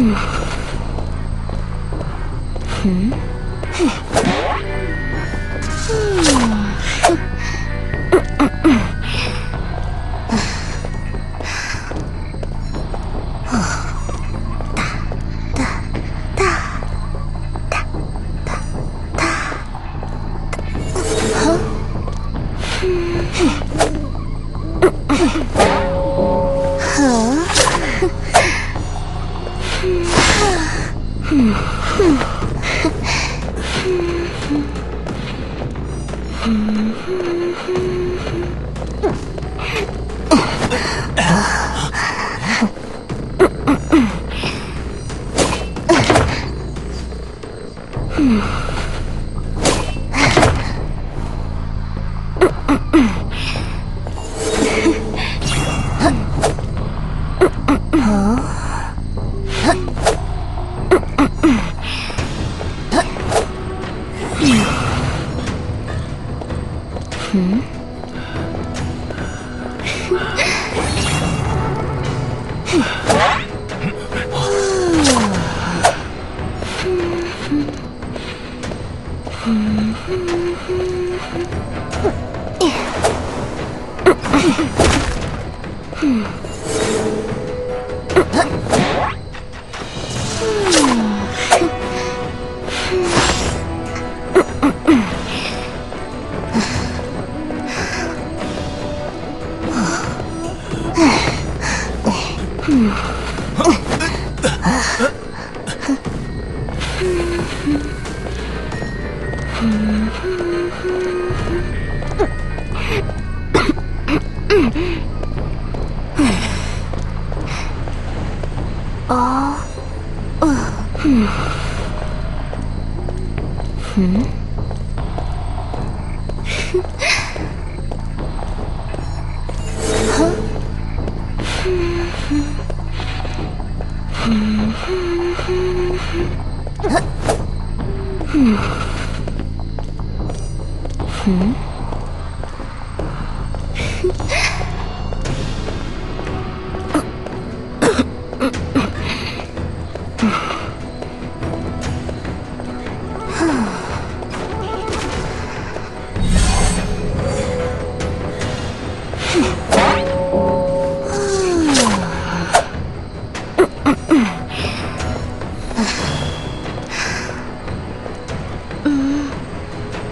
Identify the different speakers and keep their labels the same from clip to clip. Speaker 1: Hmm. hmm?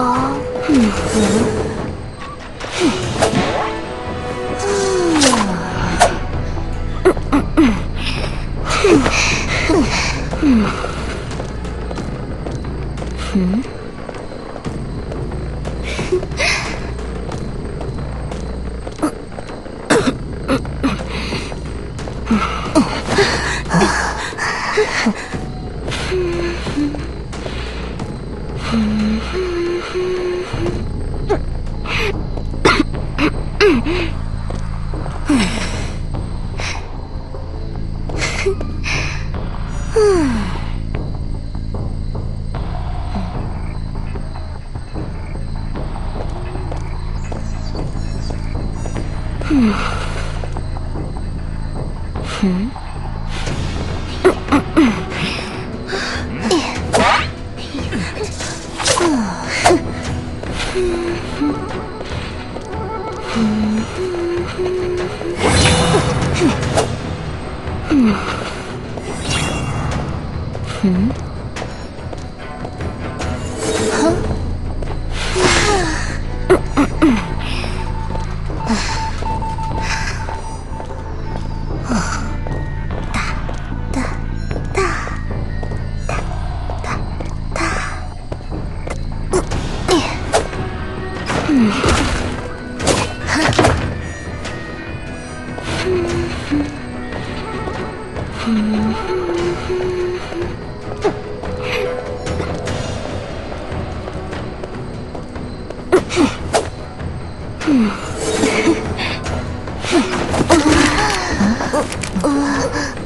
Speaker 1: 哦，嗯。Hmm? 哼，哼，啊，啊，啊。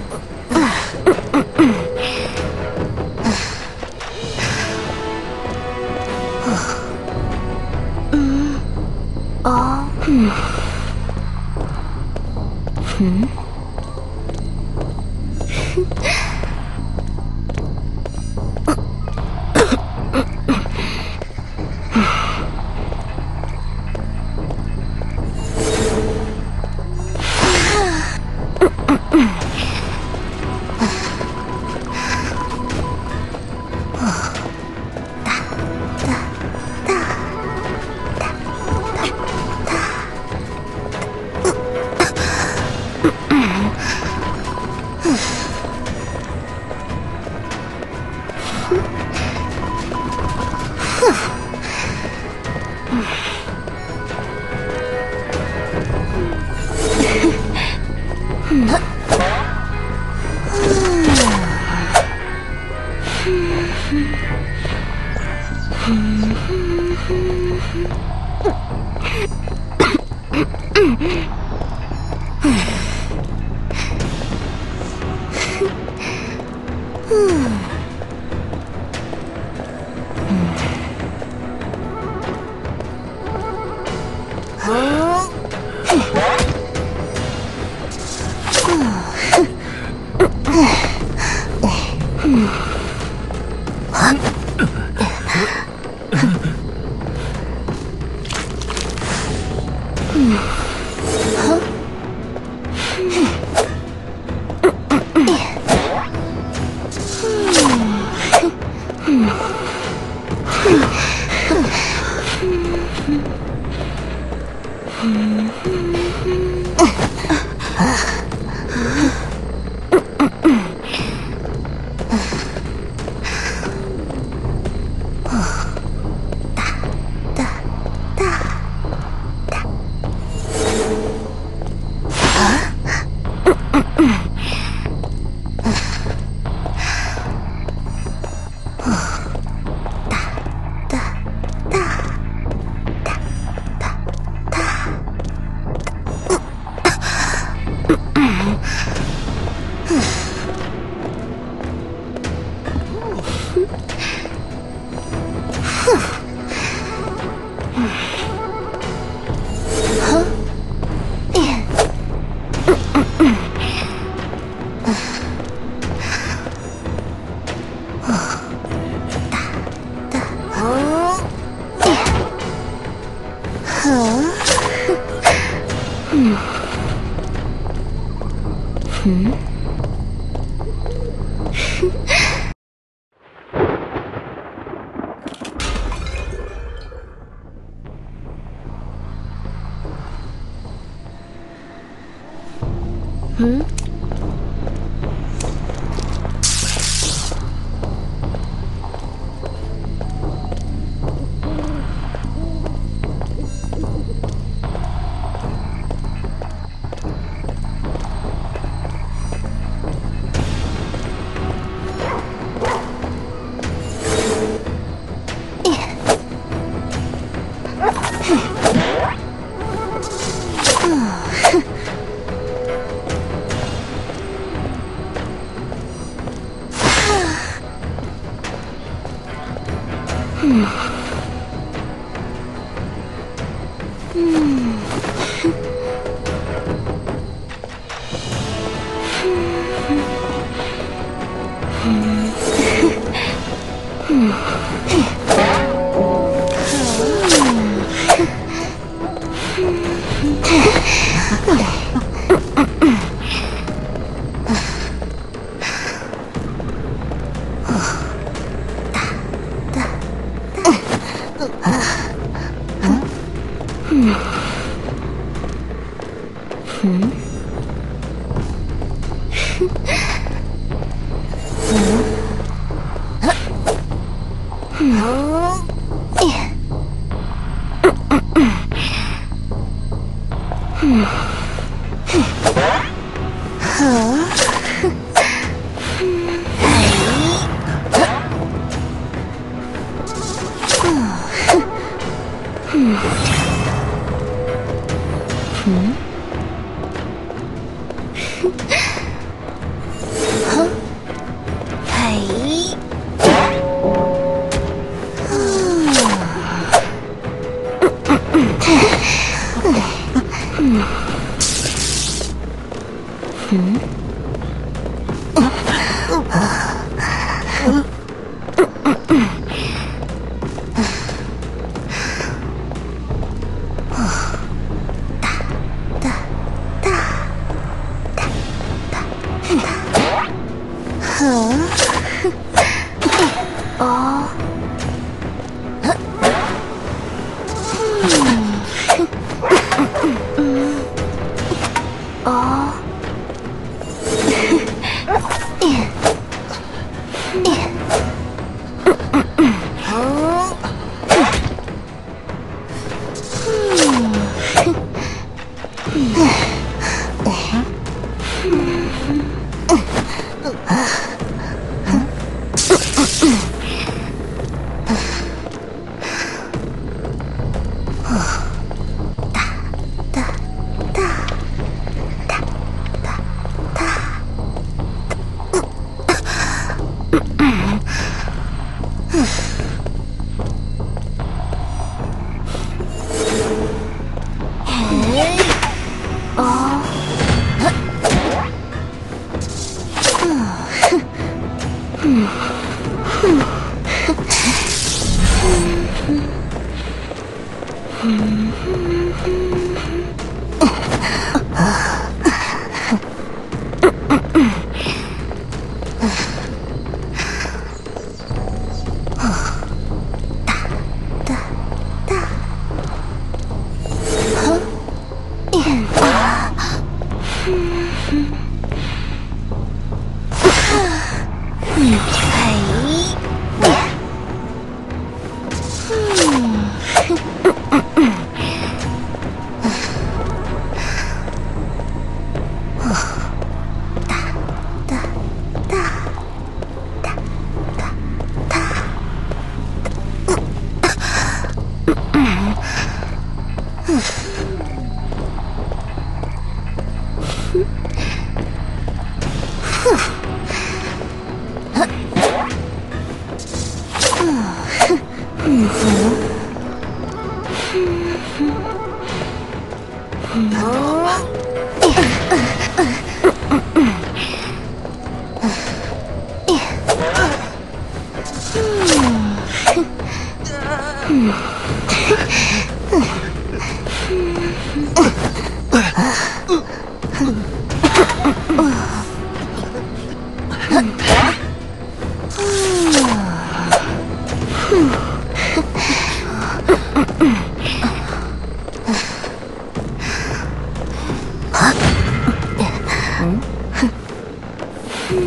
Speaker 1: Huh. Oh.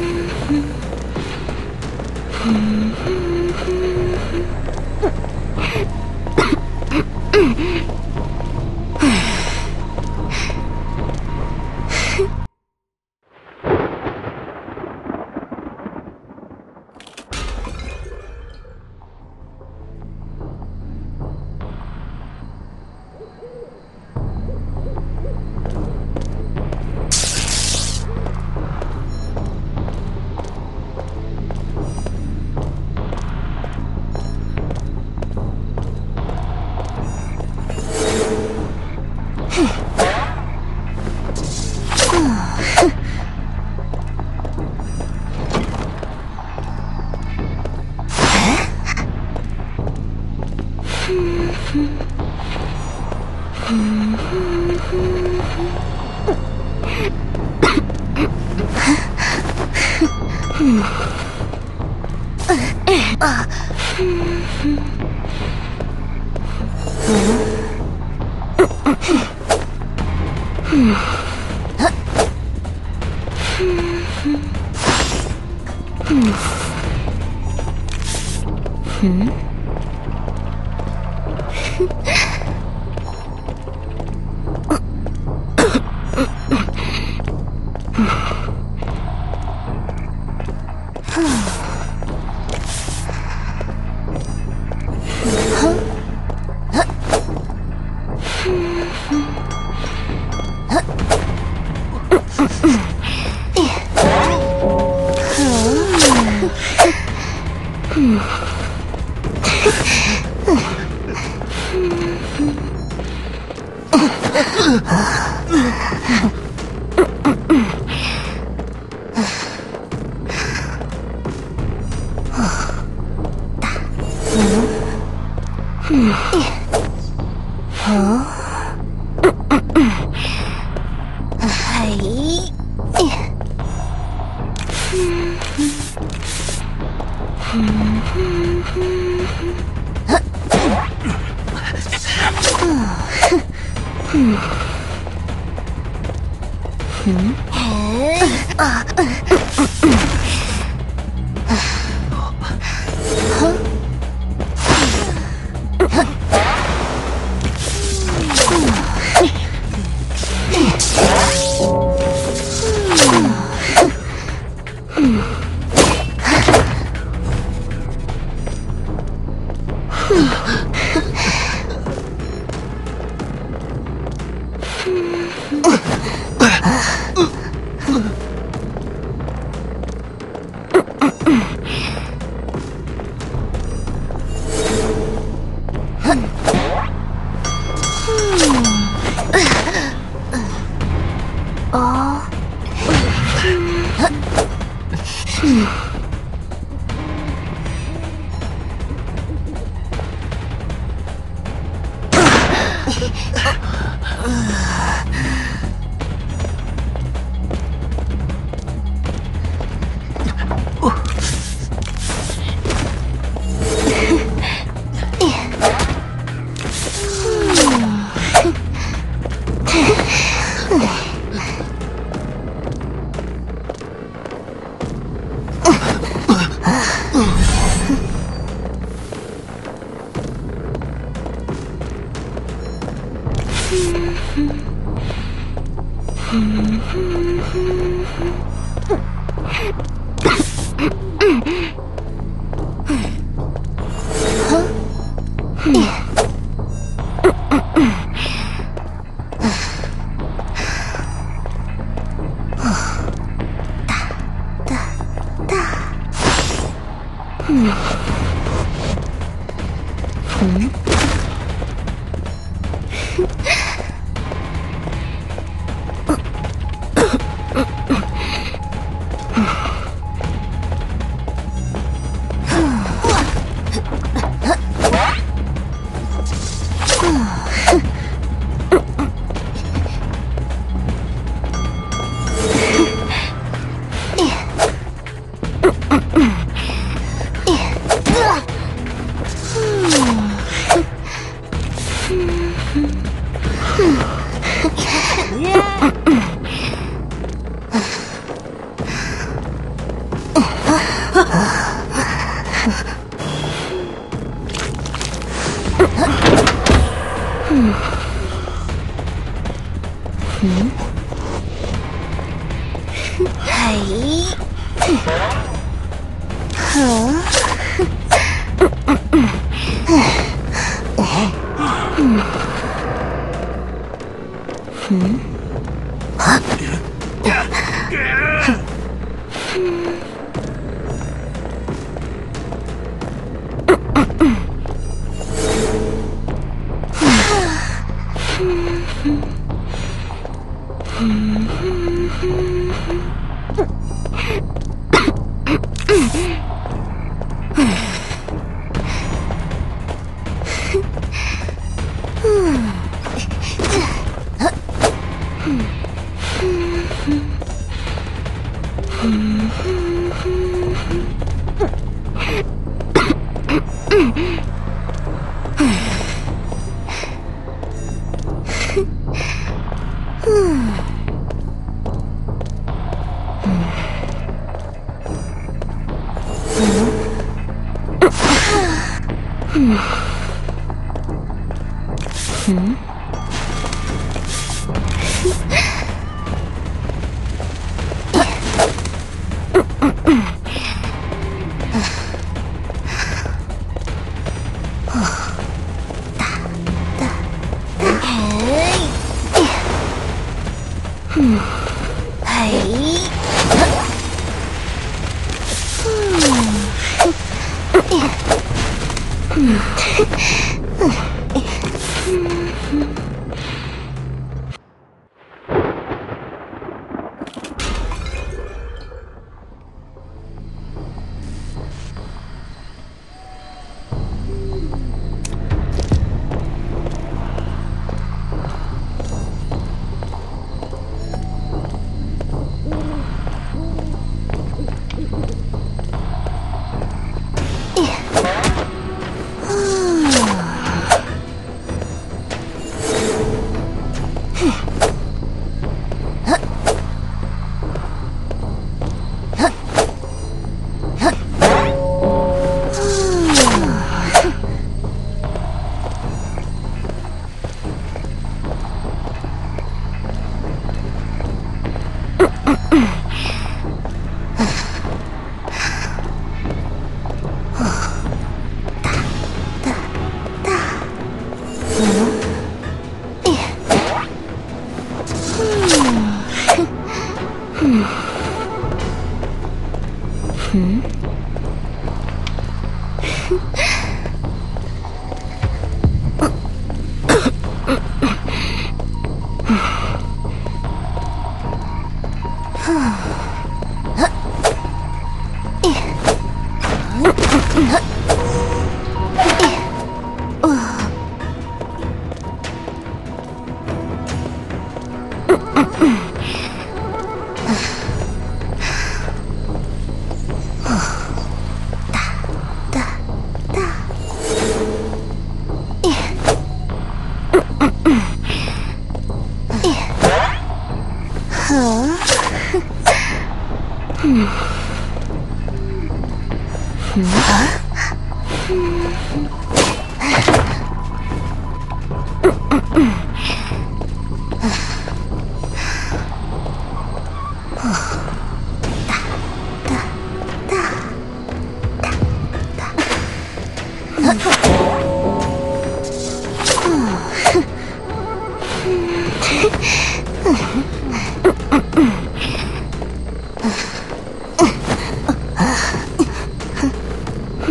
Speaker 1: Mm-hmm. あっ Ugh. Hmm.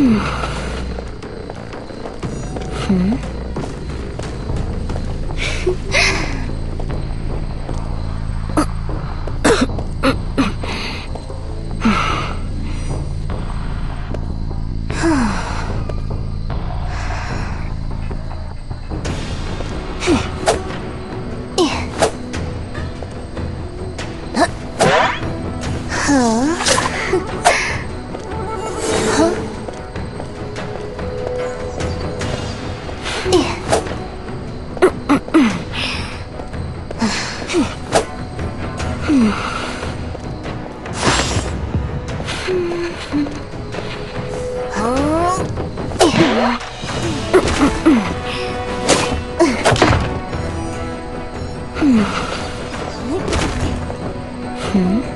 Speaker 1: Hmm. Hmm. 嗯。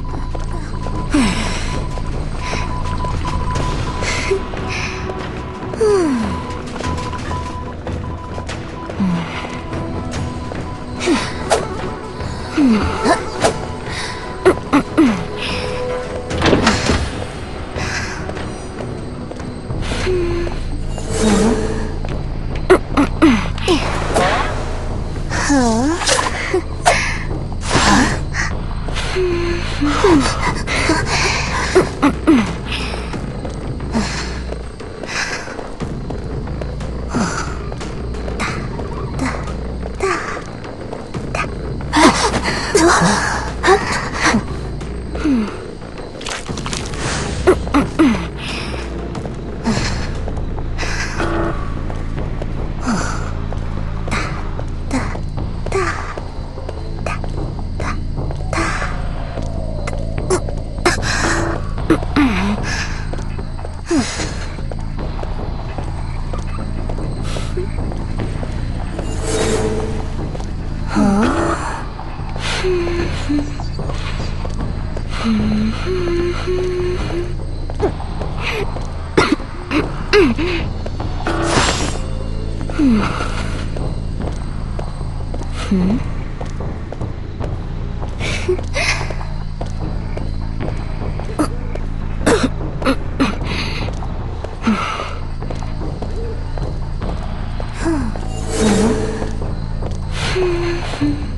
Speaker 1: Thank you.